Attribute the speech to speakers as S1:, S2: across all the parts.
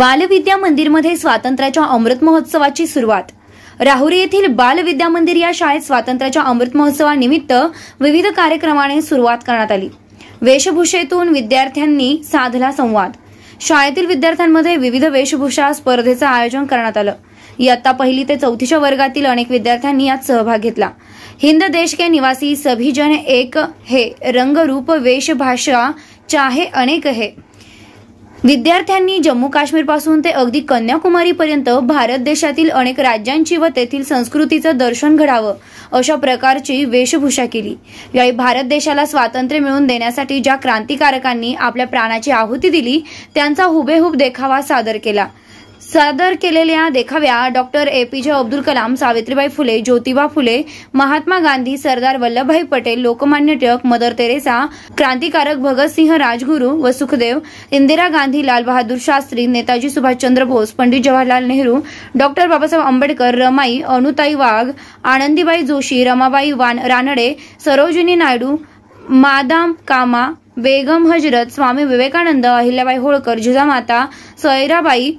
S1: बालविद्या मंदिरमध्ये स्वातंत्र्याच्या अमृत महोत्सवाची सुरुवात. राहुरी येथील बालविद्या मंदिर या शाळेत स्वातंत्र्याच्या अमृत महोत्सवानिमित्त विविध कार्यक्रमाने सुरुवात करण्यात आली. वेशभूषेतून विद्यार्थ्यांनी साधला संवाद. शाळेतील विद्यार्थ्यांमध्ये विविध वेशभूषा स्पर्धेचं आयोजन करण्यात आलं. इयत्ता पहिली ते चौथीच्या वर्गातील अनेक विद्यार्थ्यांनी यात सहभाग घेतला. हिंद देश के निवासी सभी जन एक हे रंगरूप वेशभाषा चाहे अनेक हे. विद्यार्थ्यांनी जम्मू काश्मीरपासून ते अगदी कन्याकुमारी पर्यंत भारत देशातील अनेक राज्यांची व तेथील संस्कृतीचं दर्शन घडावं अशा प्रकारची वेशभूषा केली. यावेळी भारत देशाला स्वातंत्र्य मिळवून देण्यासाठी ज्या क्रांतिकारकांनी आपल्या प्राणाची आहुती दिली त्यांचा हुबेहूब देखावा सादर केला. सादर केलेल्या देखाव्या doctor A P J Abdul Kalam Savitribai Phule Jyotiba Phule Mahatma Gandhi Sardar Vallabhbhai Patel Lokmanya Tilak Mother Teresa क्रांतिकारक भगतसिंह राजगुरू व सुखदेव इंदिरा गांधी लाल बहादूर शास्त्री नेताजी सुभाषचंद्र बोस पंडित जवाहरलाल नेहरू डॉक्टर बाबासाहेब आंबेडकर रमाई अनुताई वाघ आनंदीबाई जोशी रमाबाई वान रानडे सरोजिनी नायडू मादाम कामा बेगम हजरत स्वामी विवेकानंद अहिल्याबाई होळकर जिजामाता सैराबाई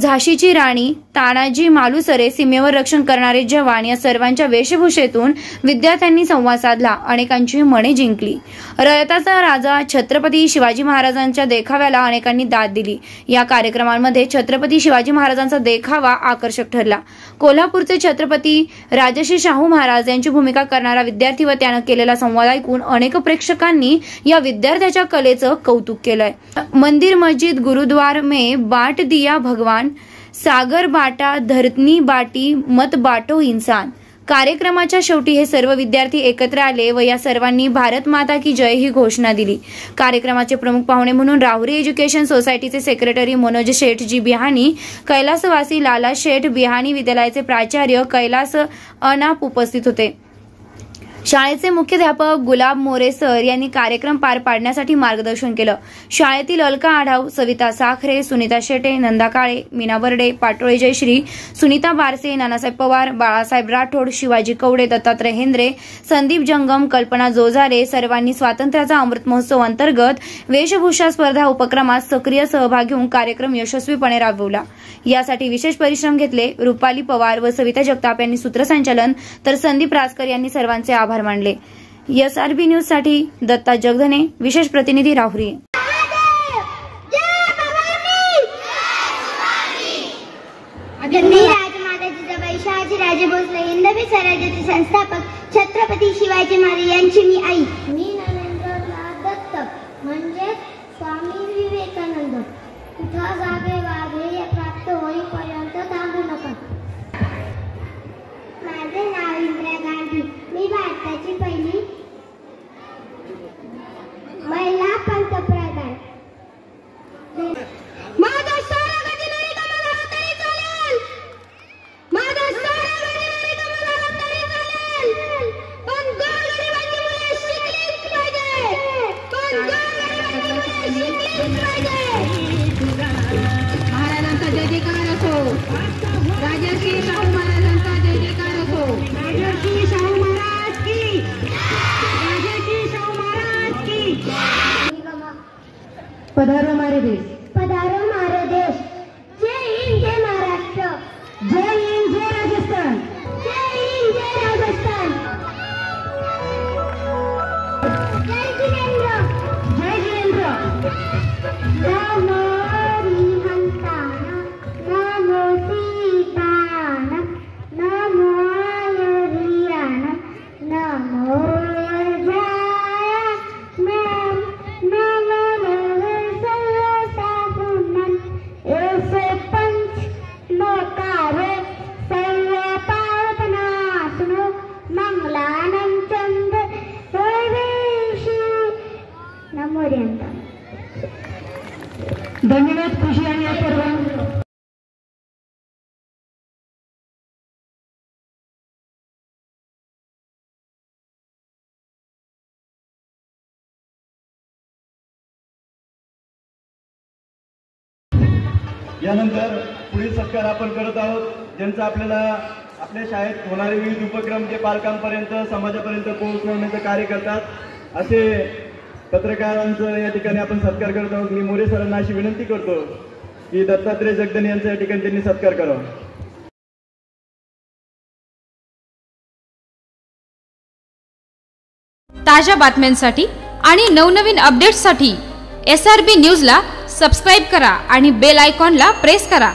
S1: झाशीची राणी तानाजी मालुसरे सीमेवर रक्षण करणारे जवान या सर्वांच्या वेशभूषेतून विद्यार्थ्यांनी संवाद साधला. अनेकांची मने जिंकली. रयताचा राजा छत्रपती शिवाजी महाराजांच्या देखाव्याला अनेकांनी दाद दिली. या कार्यक्रमांमध्ये छत्रपती शिवाजी महाराजांचा देखावा आकर्षक ठरला. कोल्हापूरचे छत्रपती राजश्री शाहू महाराज यांची भूमिका करणारा विद्यार्थी व त्यानं केलेला संवाद ऐकून अनेक प्रेक्षकांनी या विद्यार्थ्याच्या कलेचं कौतुक केलंय. मंदिर मस्जिद गुरुद्वार में बाट दिया भगवान सागर बाटा धरतनी बाटी मत बाटो इंसान कार्यक्रमाच्या शेवटी हे सर्व विद्यार्थी एकत्र आले व या सर्वांनी भारत माता की जय ही घोषणा दिली. कार्यक्रमाचे प्रमुख पाहुणे म्हणून राहुरी एज्युकेशन सोसायटीचे सेक्रेटरी मनोज शेठ जी बिहानी कैलासवासी लाला शेठ बिहानी विद्यालयाचे प्राचार्य कैलास अनाप उपस्थित होते. शाळेचे मुख्याध्यापक गुलाब मोरे सर यांनी कार्यक्रम पार पाडण्यासाठी मार्गदर्शन केलं. शाळेतील अलका आढाव सविता साखरे सुनीता शेटे नंदा काळे मीना बर्डे पाटोळे जयश्री सुनीता बारसे नानासाहेब पवार बाळासाहेब राठोड शिवाजी कवडे दत्तात्रय हेंद्रे संदीप जंगम कल्पना जोजारे सर्वांनी स्वातंत्र्याचा अमृत महोत्सव अंतर्गत वेशभूषा स्पर्धा उपक्रमात सक्रिय सहभाग घेऊन कार्यक्रम यशस्वीपणे राबवला. यासाठी विशेष परिश्रम घेतले रुपाली पवार व सविता जगताप यांनी सूत्रसंचालन तर संदीप राजकर यांनी सर्वांचे आभार आभार मानले. एस आर बी न्यूजसाठी दत्ता जगधने विशेष प्रतिनिधी राहुरी.
S2: राजे भोसले हिंदवी स्वराज्याचे संस्थापक छत्रपती शिवाजी महाराज यांची मी आई. मी नरेंद्रनाथ दत्त म्हणजे स्वामी विवेकानंद. कुठा जागे वागे प्राप्त होईपर्यंत
S3: असो राजर्षी शाहू महाराजांचा जय जयकार असो
S2: राजर्षी शाहू महाराज की। राजर्षी शाहू महाराज की।
S3: पधारो मारे देश।
S2: पधारो मारो देश। जय हिंद जय महाराष्ट्र।
S3: जय हिंद जय राजस्थान।
S2: जय हिंद जय राजस्थान। जय जिनेंद्र
S3: जय जिनेंद्र धन्यवाद खुशी आणि अपर्वा
S4: यानंतर पुढील सत्कार आपण करत आहोत ज्यांचं आपल्याला आपल्या शाळेत होणारे विविध उपक्रम जे पालकांपर्यंत समाजापर्यंत पोहोचवण्याचं कार्य करतात असे पत्रकारांचं या ठिकाणी आपण सत्कार करत आहोत. मी मोरे सरांना अशी विनंती करतो की दत्तात्रय जगदन यांचा या ठिकाणी त्यांनी सत्कार करावा.
S5: ताज्या बातम्यांसाठी आणि नवनवीन अपडेट्ससाठी एस आर बी न्यूजला सबस्क्राईब करा आणि बेल आयकॉनला प्रेस करा.